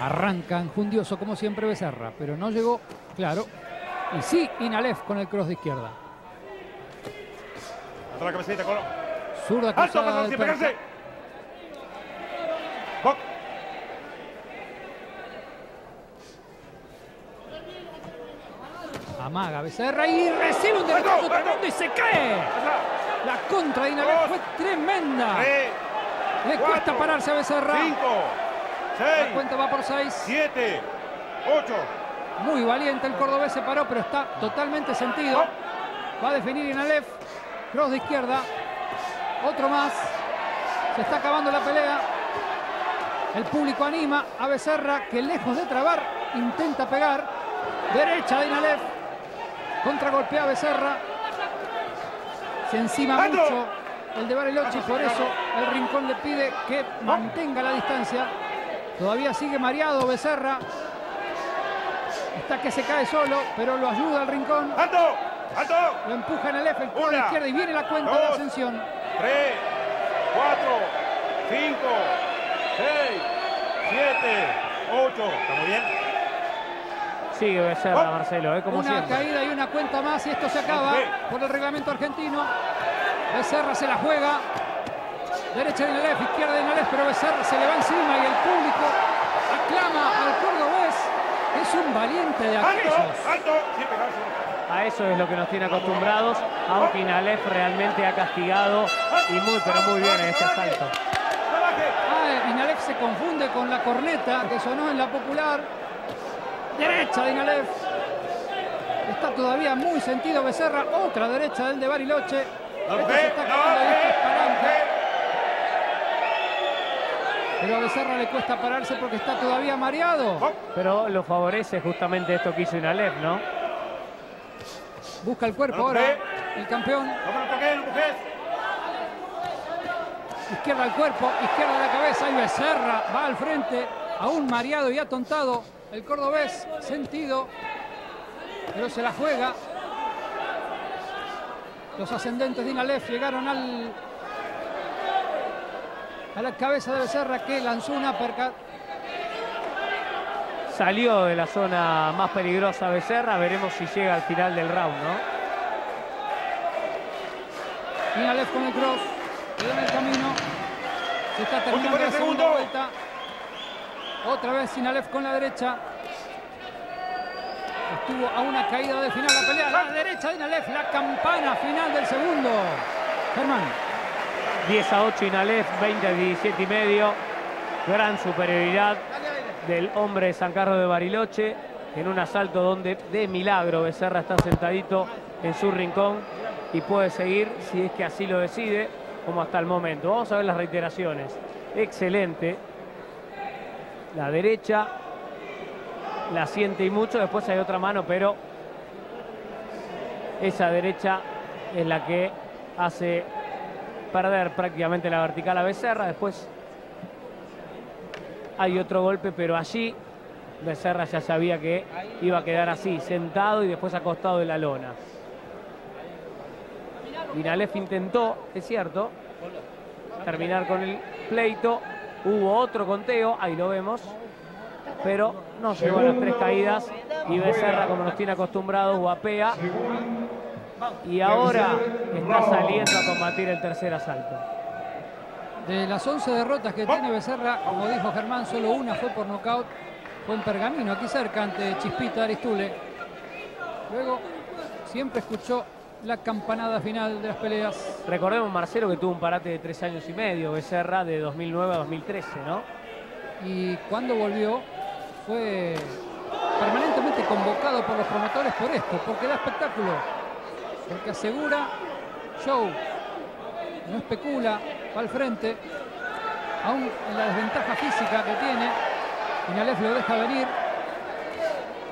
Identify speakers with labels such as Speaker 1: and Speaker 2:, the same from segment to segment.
Speaker 1: Arranca enjundioso como siempre Becerra, pero no llegó, claro. Y sí, Inalef con el cross de izquierda.
Speaker 2: Hasta la cabecita, Colo.
Speaker 1: Zurda
Speaker 2: ¡Alto, sin pegarse! Boc.
Speaker 1: Amaga Becerra y recibe un derechazo
Speaker 2: ¡Alto, alto!
Speaker 1: tremendo y se cae. La contra de Inalef fue tremenda.
Speaker 2: Tres,
Speaker 1: Le cuesta
Speaker 2: cuatro,
Speaker 1: pararse a Becerra.
Speaker 2: cinco,
Speaker 1: La
Speaker 2: seis,
Speaker 1: cuenta va por seis.
Speaker 2: siete, ocho.
Speaker 1: Muy valiente el cordobés, se paró, pero está totalmente sentido. Va a definir Inalef. Cross de izquierda. Otro más. Se está acabando la pelea. El público anima a Becerra, que lejos de trabar, intenta pegar. Derecha de Inalef. Contragolpea a Becerra. Se encima mucho el de Bariloche por eso el rincón le pide que mantenga la distancia. Todavía sigue mareado Becerra. Está que se cae solo, pero lo ayuda al rincón.
Speaker 2: ¡Alto! ¡Alto!
Speaker 1: Lo empuja en el F, el
Speaker 2: Una,
Speaker 1: izquierda y viene la cuenta de
Speaker 2: dos,
Speaker 1: ascensión.
Speaker 2: Tres, cuatro, cinco, seis, siete, ocho. ¿Estamos bien?
Speaker 3: Sigue Becerra,
Speaker 2: Oh.
Speaker 3: Marcelo, ¿eh? como
Speaker 1: Una
Speaker 3: siempre.
Speaker 1: caída y una cuenta más y esto se acaba por el reglamento argentino. Becerra se la juega. Derecha de Inalef, izquierda de Inalef, pero Becerra se le va encima y el público aclama al cordobés. Es un valiente de aquellos.
Speaker 3: A eso es lo que nos tiene acostumbrados, aunque Inalef realmente ha castigado y muy, pero muy bien en este asalto.
Speaker 1: Ah, Inalef se confunde con la corneta que sonó en la popular. Derecha de Inalef. Está todavía muy sentido Becerra. Otra derecha del de Bariloche. Está Pero a Becerra le cuesta pararse porque está todavía mareado.
Speaker 3: Pero lo favorece justamente esto que hizo Inalef, ¿no?
Speaker 1: Busca el cuerpo
Speaker 2: No
Speaker 1: ahora. El campeón. Izquierda al cuerpo, izquierda a la cabeza y Becerra va al frente, aún mareado y atontado. El cordobés sentido, pero se la juega. Los ascendentes de Inalef llegaron al, a la cabeza de Becerra que lanzó una perca.
Speaker 3: Salió de la zona más peligrosa Becerra, veremos si llega al final del round, ¿no?
Speaker 1: Inalef con el cross, quedó en el camino. Se está terminando la segunda
Speaker 2: segundo.
Speaker 1: vuelta. Otra vez Inalef con la derecha. Estuvo a una caída de final la pelea. La derecha de Inalef, la campana final del segundo. Germán,
Speaker 3: 10 a 8 Inalef, 20 a 17 y medio. Gran superioridad del hombre de San Carlos de Bariloche en un asalto donde de milagro Becerra está sentadito en su rincón y puede seguir si es que así lo decide, como hasta el momento. Vamos a ver las reiteraciones. Excelente. La derecha la siente y mucho, después hay otra mano, pero esa derecha es la que hace perder prácticamente la vertical a Becerra. Después hay otro golpe, pero allí Becerra ya sabía que iba a quedar así, sentado y después acostado de la lona. Vinalef intentó, es cierto, terminar con el pleito. Hubo otro conteo, ahí lo vemos, pero no llegó a las tres caídas y Becerra, como nos tiene acostumbrados, guapea y ahora está saliendo a combatir el tercer asalto.
Speaker 1: de las 11 derrotas que tiene Becerra, como dijo Germán, solo una fue por nocaut. Fue en Pergamino, aquí cerca, ante Chispita Aristule. Luego, siempre escuchó la campanada final de las peleas.
Speaker 3: Recordemos, Marcelo, que tuvo un parate de tres años y medio, Becerra, de 2009 a 2013, ¿no?
Speaker 1: y cuando volvió fue permanentemente convocado por los promotores por esto, porque da espectáculo, porque asegura show, no especula, va al frente, aún en la desventaja física que tiene, Inalef lo deja venir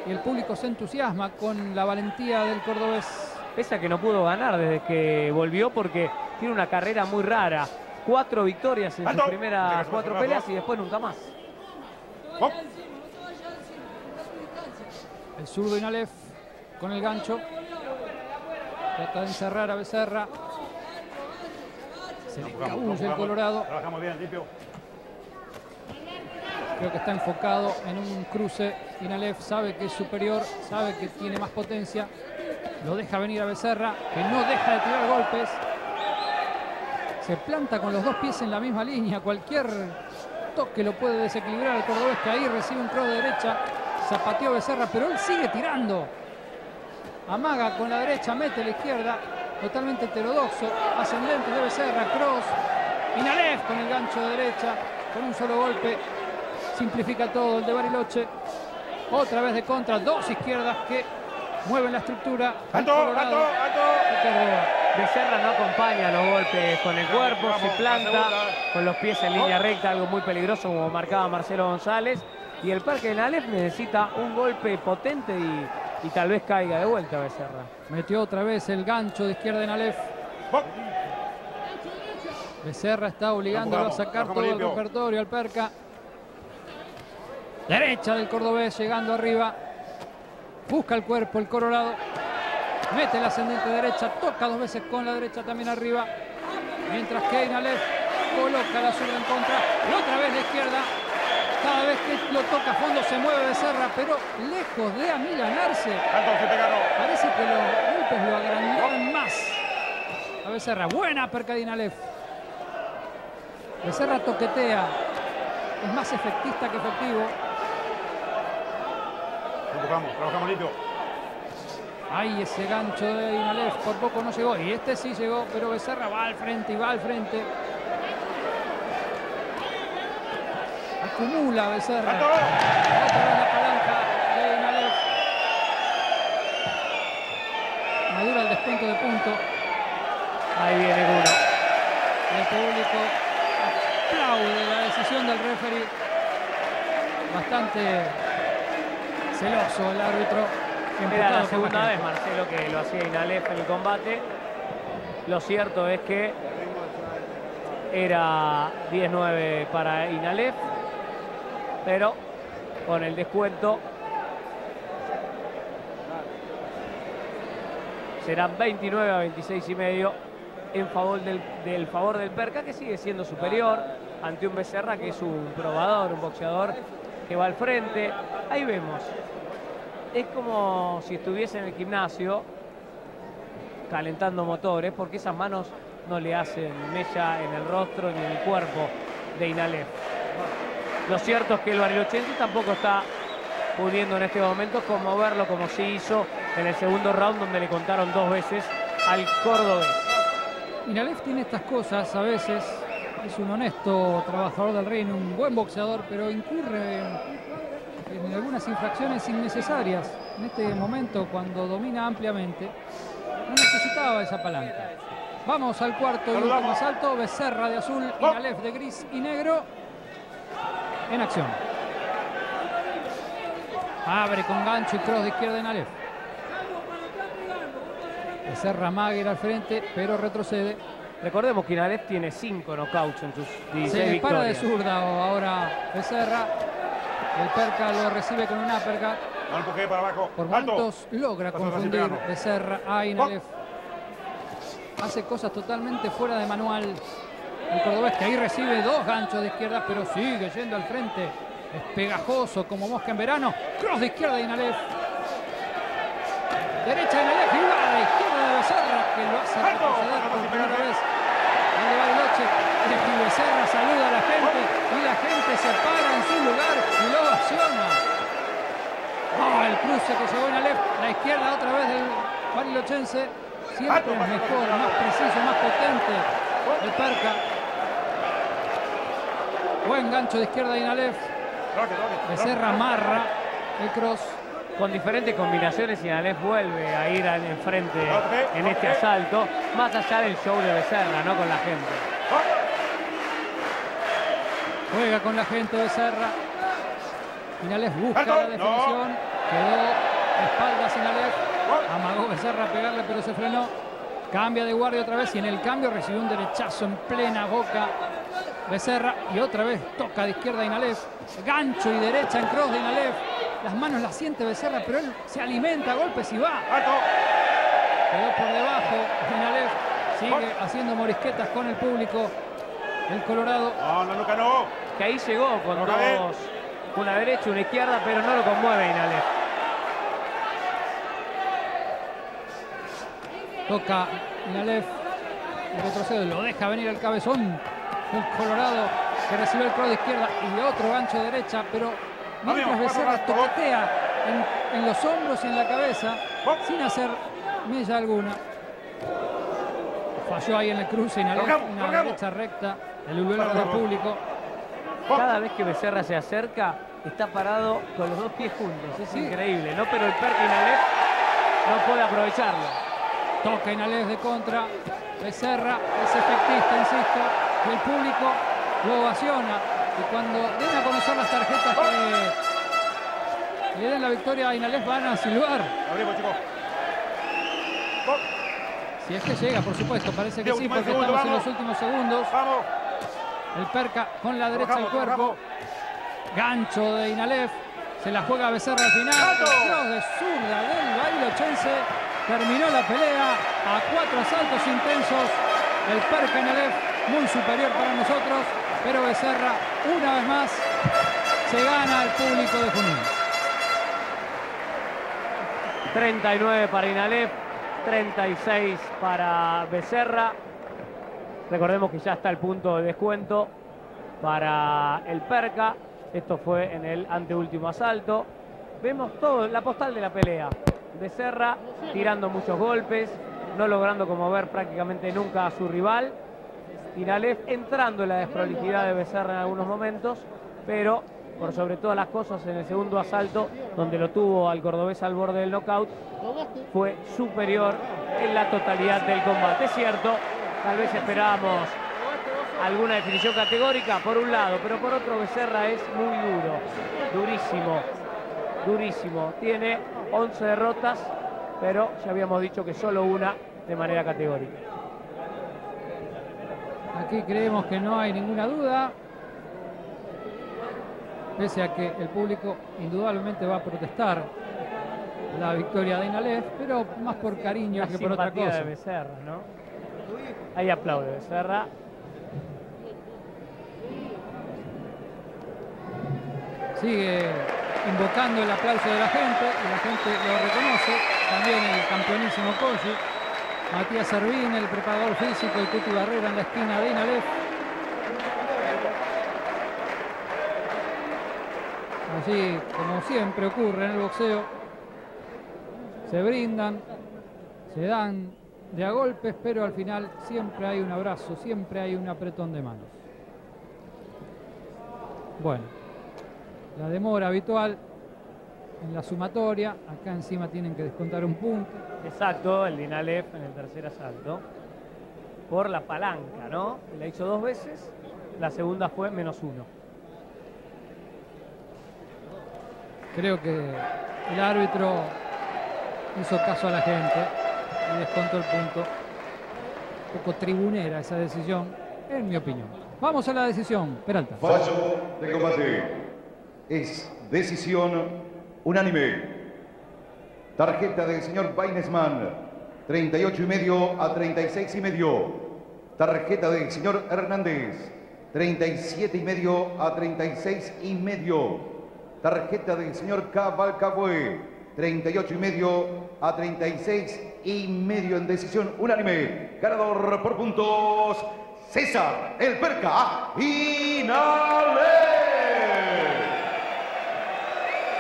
Speaker 1: y el público se entusiasma con la valentía del cordobés.
Speaker 3: Pese a que no pudo ganar desde que volvió porque tiene una carrera muy rara. Cuatro victorias en sus
Speaker 2: Alto.
Speaker 3: primeras cuatro peleas y después nunca más.
Speaker 2: Boc.
Speaker 1: El zurdo Inalef con el gancho. Trata de encerrar a Becerra. Se le escabulle el. Colorado.
Speaker 2: Trabajamos bien, limpio.
Speaker 1: Creo que está enfocado en un cruce. Inalef sabe que es superior, sabe que tiene más potencia. Lo deja venir a Becerra, que no deja de tirar golpes. Se planta con los dos pies en la misma línea. Cualquier toque lo puede desequilibrar el cordobés, que ahí recibe un cross de derecha. Zapateó Becerra, pero él sigue tirando. Amaga con la derecha, mete la izquierda. Totalmente heterodoxo. Ascendente de Becerra, cross. Inalef con el gancho de derecha, con un solo golpe. Simplifica todo el de Bariloche. Otra vez de contra, dos izquierdas que mueven la estructura. al
Speaker 2: ¡Alto, alto, alto!
Speaker 3: Becerra no acompaña los golpes con el cuerpo,
Speaker 2: Vamos,
Speaker 3: se
Speaker 2: la
Speaker 3: planta con los pies en línea recta, algo muy peligroso como marcaba Marcelo González. Y el Parque de Nalef necesita un golpe potente y, y tal vez caiga de vuelta Becerra.
Speaker 1: Metió otra vez el gancho de izquierda en Alef. Becerra está obligándolo a
Speaker 2: Vamos,
Speaker 1: sacar todo el repertorio al Perca. Derecha del cordobés llegando arriba. Busca el cuerpo el Colorado. Mete el ascendente derecha. Toca dos veces con la derecha también arriba. Mientras que Inalef coloca la zurda en contra. Y otra vez la izquierda. Cada vez que lo toca a fondo se mueve Becerra, pero lejos de amilanarse. Parece que los golpes lo agrandaron más. A Becerra, buena perca de Inalef. Becerra toquetea. Es más efectista que efectivo.
Speaker 2: Empujamos, trabajamos limpio.
Speaker 1: Ay, ese gancho de Inalef por poco no llegó. Y este sí llegó, pero Becerra va al frente y va al frente. Acumula Becerra.
Speaker 2: ¡Alto!
Speaker 1: Otra vez la palanca de Inalef. Madura el descuento de punto.
Speaker 3: Ahí viene uno.
Speaker 1: El público aplaude la decisión del referee. Bastante celoso el árbitro.
Speaker 3: Era la segunda vez Marcelo que lo hacía Inalef en el combate. Lo cierto es que era 19 para Inalef, pero con el descuento serán 29 a 26 y medio en favor del, favor del Perca que sigue siendo superior ante un Becerra que es un probador, un boxeador que va al frente. Ahí vemos es como si estuviese en el gimnasio calentando motores, porque esas manos no le hacen mella en el rostro ni en el cuerpo de Inalef. Lo cierto es que el Barilochente tampoco está pudiendo en este momento conmoverlo como se hizo en el segundo round donde le contaron dos veces al cordobés.
Speaker 1: Inalef tiene estas cosas a veces. Es un honesto trabajador del reino, un buen boxeador, pero incurre en, en algunas infracciones innecesarias. En este momento, cuando domina ampliamente, no necesitaba esa palanca. Vamos al cuarto y último asalto. Becerra de azul, Inalef de gris y negro. En acción. Abre con gancho y cross de izquierda Inalef. Becerra Maguer al frente, pero retrocede.
Speaker 3: Recordemos que Inalef tiene cinco knockouts en sus 16
Speaker 1: Se dispara de zurda o ahora Becerra. El Perca lo recibe con una perca.
Speaker 2: Para abajo.
Speaker 1: Por momentos logra
Speaker 2: Paso
Speaker 1: confundir. Becerra a Inalef. Hace cosas totalmente fuera de manual. El cordobés que ahí recibe dos ganchos de izquierda, pero sigue yendo al frente. Es pegajoso como mosca en verano. Cross de izquierda de Inalef. Derecha de Inalef y va a la izquierda de Becerra que lo hace retroceder por primera vez. El de Bariloche. Y Becerra saluda a la gente y la gente se para en su lugar y lo ovaciona. Ah, el cruce que llegó en Alef, la izquierda otra vez del barilochense. Siempre es mejor, más preciso, más potente el Perca. Buen gancho de izquierda de Inalef. Becerra amarra el cross.
Speaker 3: Con diferentes combinaciones Inalef vuelve a ir al enfrente en este asalto, más allá del show de Becerra, no con la gente.
Speaker 1: Juega con la gente Becerra. Inalef busca la definición. Quedó de espaldas Inalef. Amagó Becerra a pegarle, pero se frenó. Cambia de guardia otra vez y en el cambio recibió un derechazo en plena boca. Becerra y otra vez toca de izquierda Inalef. Gancho y derecha en cross de Inalef. Las manos las siente Becerra, pero él se alimenta a golpes y va.
Speaker 2: ¡Alto!
Speaker 1: Quedó por debajo. Inalef sigue haciendo morisquetas con el público. El Colorado
Speaker 2: No, no, nunca no.
Speaker 3: Que ahí llegó con
Speaker 2: Otra vez.
Speaker 3: dos una derecha, una izquierda, pero no lo conmueve Inalef.
Speaker 1: Toca Inalef. El retrocedo lo deja venir el cabezón. Un Colorado que recibe el de izquierda y otro gancho de derecha, pero mientras Becerra toquetea en, en los hombros y en la cabeza sin hacer mella alguna. Falló ahí en el cruce una
Speaker 2: tocamos.
Speaker 1: derecha recta. El
Speaker 2: Vamos,
Speaker 1: del público.
Speaker 3: Cada vez que Becerra se acerca, está parado con los dos pies juntos. Es
Speaker 1: Sí.
Speaker 3: increíble, ¿no? Pero el Inalef no puede aprovecharlo.
Speaker 1: Toca Inalef de contra. Becerra es efectista, insisto. Y el público lo ovaciona. Y cuando den a conocer las tarjetas que le den la victoria a Inalef van a silbar.
Speaker 2: Abrimos, chicos.
Speaker 1: Si es que llega, por supuesto. Parece que sí, porque
Speaker 2: segundo,
Speaker 1: estamos en los últimos segundos.
Speaker 2: Vamos.
Speaker 1: El Perca con la derecha del cuerpo. Gancho de Inalef. Se la juega Becerra al final.
Speaker 2: ¡Gato!
Speaker 1: El cross de zurda del bailochense. Terminó la pelea a cuatro asaltos intensos. El Perca Inalef muy superior para nosotros. Pero Becerra, una vez más, se gana al público de Junín.
Speaker 3: 39 para Inalef, 36 para Becerra. Recordemos que ya está el punto de descuento para el Perca. Esto fue en el anteúltimo asalto. Vemos todo, la postal de la pelea. Becerra tirando muchos golpes, no logrando conmover prácticamente nunca a su rival. Inalef entrando en la desprolijidad de Becerra en algunos momentos, pero por sobre todas las cosas en el segundo asalto, donde lo tuvo al cordobés al borde del knockout, fue superior en la totalidad del combate. Es cierto, tal vez esperábamos alguna definición categórica por un lado, pero por otro Becerra es muy duro, durísimo, durísimo. Tiene 11 derrotas, pero ya habíamos dicho que solo una de manera categórica.
Speaker 1: Aquí creemos que no hay ninguna duda. Pese a que el público indudablemente va a protestar la victoria de Inalef, pero más por cariño
Speaker 3: La
Speaker 1: que por otra cosa.
Speaker 3: de Becerra, ¿no? Ahí aplaude Becerra.
Speaker 1: Sigue invocando el aplauso de la gente y la gente lo reconoce. También el campeonísimo Koji, Matías Servín, el preparador físico y Tuti Barrera en la esquina de Inalef. Así como siempre ocurre en el boxeo, se brindan, se dan de a golpes, pero al final siempre hay un abrazo, siempre hay un apretón de manos. Bueno, la demora habitual en la sumatoria, acá encima tienen que descontar un punto.
Speaker 3: Exacto, el Dinalef en el tercer asalto. Por la palanca, ¿no? La hizo dos veces, la segunda fue menos uno.
Speaker 1: Creo que el árbitro hizo caso a la gente y descontó el punto. Un poco tribunera esa decisión, en mi opinión. Vamos a la decisión, Peralta.
Speaker 4: Fallo de combate. Es decisión unánime. Tarjeta del señor Bainesman. 38 y medio a 36 y medio. Tarjeta del señor Hernández. 37 y medio a 36 y medio. Tarjeta del señor Cabalcabue. 38 y medio a 36 y medio en decisión unánime. Ganador por puntos. César, el Perca, Inale.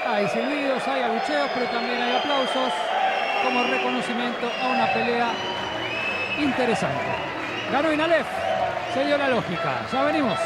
Speaker 1: Hay silbidos, hay abucheos, pero también hay aplausos como reconocimiento a una pelea interesante. Ganó Inalef, se dio la lógica. Ya venimos.